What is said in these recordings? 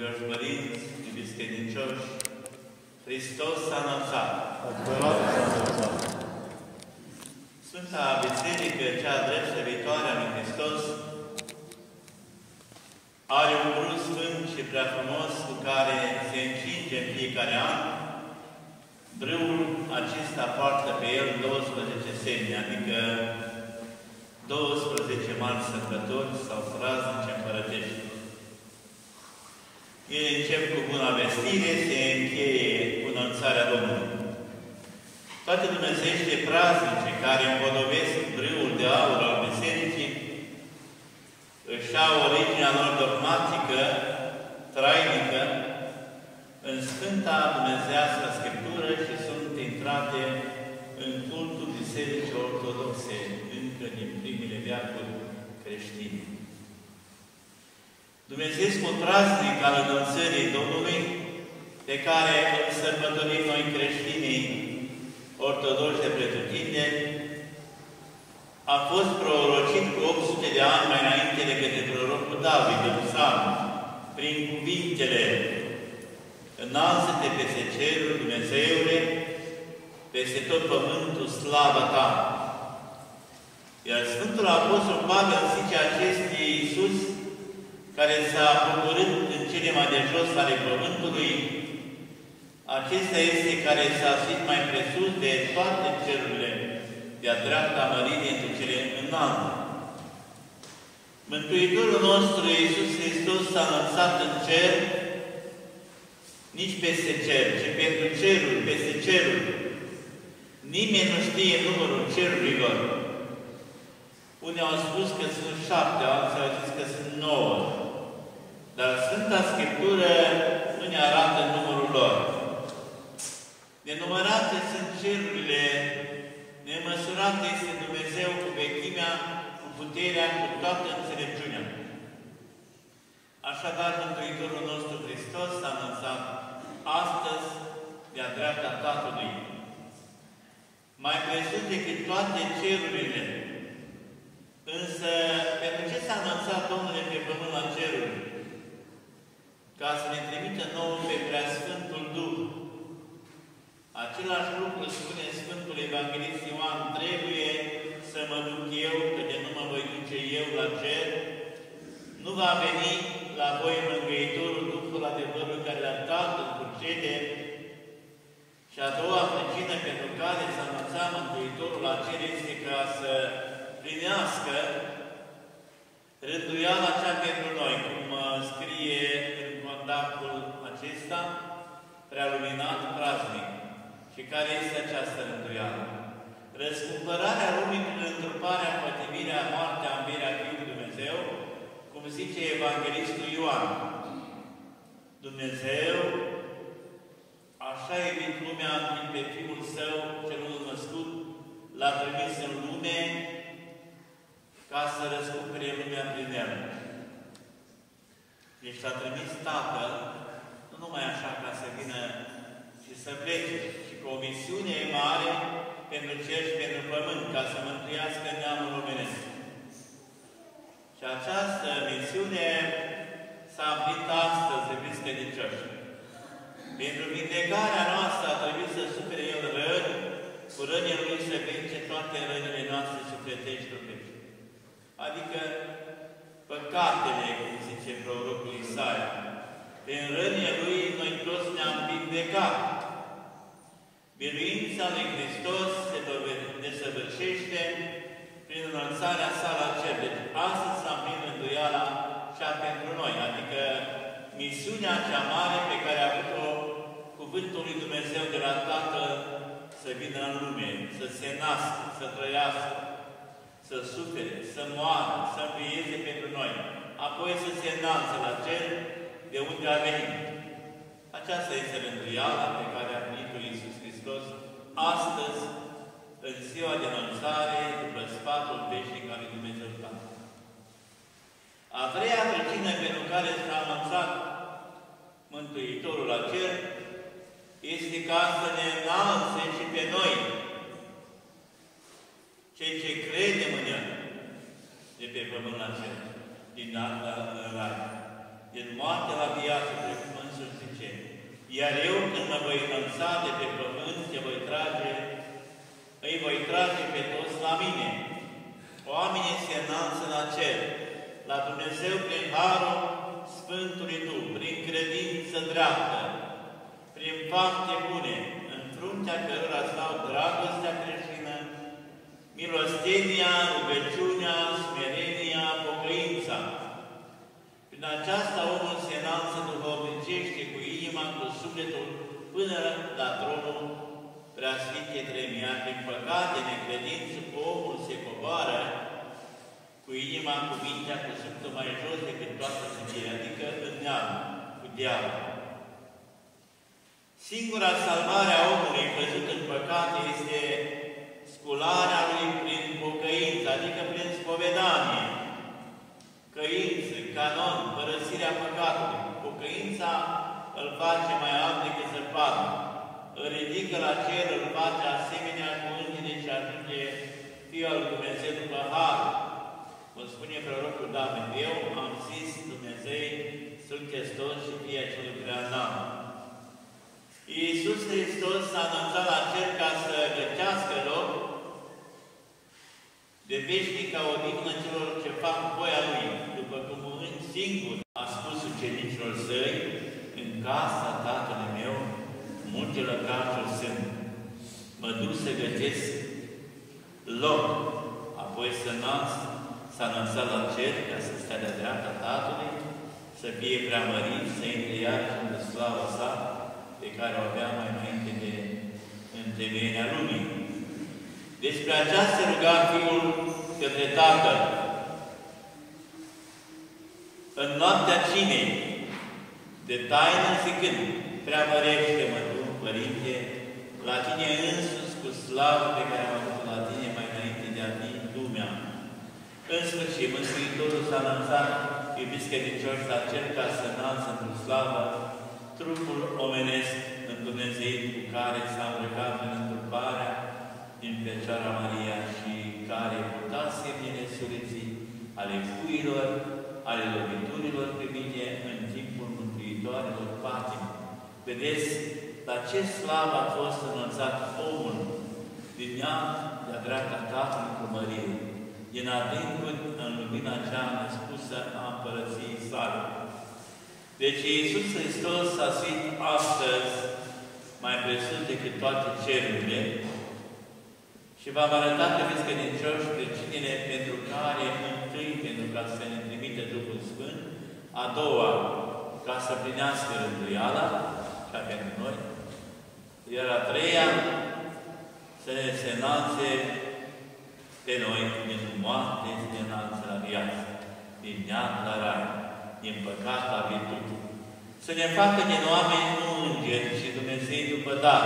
Iubioși părinți, iubiți credincioși, Hristos s-a înălțat. Sfânta Biserică, cea drept servitoare a lui Hristos, are un brus sfânt și prea frumos cu care se încinge în fiecare an. Brâul acesta poartă pe el 12 semne, adică 12 mari sărbători sau praznice împărătești. El încep cu buna vestire, se încheie cu înălțarea Domnului. Toate dumnezeiește praznice care împodobesc brâul de aur al Bisericii își au originea lor dogmatică, trainică, în Sfânta Dumnezească Scriptură și sunt intrate în cultul Bisericii Ortodoxe încă din primele veacuri creștine. Dumnezeu un praznic al înălțării Domnului, pe care îl sărbătorim noi creștinii ortodoxi de pretutinde, a fost prorocit cu 800 de ani mai înainte de către prorocul David în Psalm, prin cuvintele Înalță-te peste cerul, Dumnezeule, peste tot pământul, slavă ta. Iar Sfântul Apostol Pavel zice acestui Iisus, care s-a bucurit în cele mai de jos ale pământului, acesta este care s-a suit mai presus de toate cerurile de-a dreapta măririi între cele înalte. Mântuitorul nostru, Iisus Hristos, s-a înălțat în cer, nici peste cer, ci pentru cerul, peste cerul. Nimeni nu știe numărul cerurilor. Unii au spus că sunt șapte, alții au zis că sunt nouă. Dar Sfânta Scriptură nu ne arată numărul lor. Nenumărate sunt cerurile, nemăsurate este Dumnezeu cu vechimea, cu puterea, cu toată înțelepciunea. Așadar, Mântuitorul nostru Hristos s-a înălțat astăzi de-a dreapta Tatălui. Mai presus decât toate cerurile. Însă, pentru ce s-a înălțat Domnul pe pământ la ceruri? Ca să ne trimită nouă pe Preasfântul Duh. Același lucru spune Sfântul Evanghelist Ioan, trebuie să mă duc eu, că de nu mă voi duce eu la cer, nu va veni la voi Mângâietorul Duhul adevărului care la Tatăl curcede și a doua pricină pentru care s-a învățat Mântuitorul la cer este ca să plinească rânduiala cea pentru noi, cum scrie în contactul acesta, prealuminat praznic. Și care este această rânduială? Răscumpărarea lumii prin întruparea, pătimirea, moartea, învierea Fiului Dumnezeu, cum zice Evanghelistul Ioan. Dumnezeu așa a iubit lumea prin pe Fiul Său, celul născut, l-a trimis în lume ca să răscumpere lumea prin El. Deci l-a trimis Tatăl, nu numai așa ca să vină și să plece, ci cu o misiune mare pentru cer și pentru pământ, ca să mântuiască neamul omenesc. Și această misiune s-a împlinit astăzi, iubiți credincioși. Pentru vindecarea noastră a trebuit să supere El răni, cu rănile Lui să vince toate rănile noastre sufletești trupești. Adică păcatele, cum zice prorocul Isaia. Prin rănile Lui noi toți ne-am vindecat. Biruința lui Hristos se desăvârșește prin înălțarea sa la cer. Deci astăzi s-a împlinit înduiala cea pentru noi, adică misiunea cea mare pe care a avut-o Cuvântul lui Dumnezeu de la Tatăl să vină în lume, să se nască, să trăiască, să sufere, să moară, să învieze pentru noi, apoi să se înalțe la cer de unde a venit. Aceasta este rânduiala pe care a venit-o Iisus Hristos astăzi, în ziua de înălțare, după sfatul veșnic al lui Dumnezeu Tatăl. A treia pricină pentru care s-a anunțat Mântuitorul la cer este ca să ne înalțe și pe noi, cei ce credem în El, de pe pământ la cer, din alta în rai. din moarte la viață, precum însuși zice, iar eu când mă voi înălța de pe pământ, te voi trage, îi voi trage pe toți la mine. Oamenii se înalță la cer, la Dumnezeu prin Harul Sfântului Tu, prin credință dreaptă, prin fapte bune, în fruntea cărora stau dragostea creștină, milostenia, rugăciunea, până la tronul Preasfintei Tremia. Prin păcate, necredință, omul se coboară cu inima, cu mintea, cu sufletul mai jos decât toată sângerea, adică în neam, cu diavol. Singura salvare a omului căzut în păcate este scularea lui prin pocăință, adică prin spovedanie, căință, canon, părăsirea păcatului. Pocăința îl face mai alt decât zăpadă. Îl ridică la cer, îl face asemenea cu îngerii și ajunge Fiul al Dumnezeu după har. Cum spune prorocul David, eu am zis Dumnezeu, sunteți toți și fie celui prea înalt. Iisus Hristos s-a anunțat la cer ca să gătească loc de veșnica odihnă celor ce fac voia Lui, după cum un singur Mă duc să gătesc loc, apoi să nasc, s-a înălțat la cer ca să stea de dreapta Tatălui, să fie preamărit, să intre iar în slava sa, pe care o avea mai înainte de întemeierea lumii. Despre aceasta ruga Fiul către Tatăl. În noaptea cinei, de taină zicând, preamărește-mă Tu, Părinte, la Tine însuți cu slavă pe care am avut la Tine mai înainte de a fi lumea. În sfârșit, Mântuitorul s-a lansat, iubiți credincioși, la cer ca să înalță într slavă trupul omenesc în Dumnezeu cu care s-a îmbrăcat în întruparea din Fecioara Maria și care putea semnele sureții ale cuilor, ale loviturilor primite în timpul mântuitoarelor patimi. Vedeți, la ce slavă a fost înălțat omul din ea de-a dreapta Tatălui cu Mărie, din adâncuri în lumina cea nespusă a împărăției sale. Deci Iisus Hristos a sit astăzi mai presus decât toate cerurile, și v-am arătat că veți credincioși creștinile pentru care întâi, pentru ca să ne trimite Duhul Sfânt, a doua, ca să plinească rânduiala, ca pentru noi, iar a treia, să ne se înalțe pe noi din moarte, să ne înalțe la viață, din neam la rai, din păcat la virtute. Să ne facă din oameni nu îngeri și Dumnezeu după dar.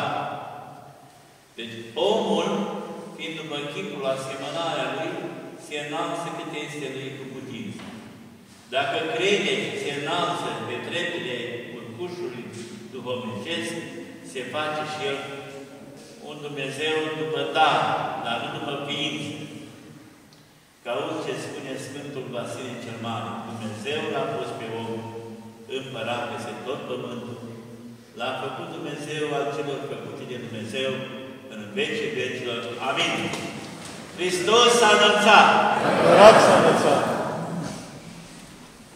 Deci omul fiind după chipul asemănarea Lui, se înalță cât este Lui cu putință. Dacă crede și se înalță pe treptele urcușului duhovnicesc, se face și El un Dumnezeu după dar, dar nu după ființă. Ca auzi ce spune Sfântul Vasile cel Mare, Dumnezeu l-a pus pe om împărat peste tot pământul. L-a făcut Dumnezeu al celor făcute de Dumnezeu, în vecii vecilor. Amin. Hristos s-a înălțat! Adevărat s-a înălțat!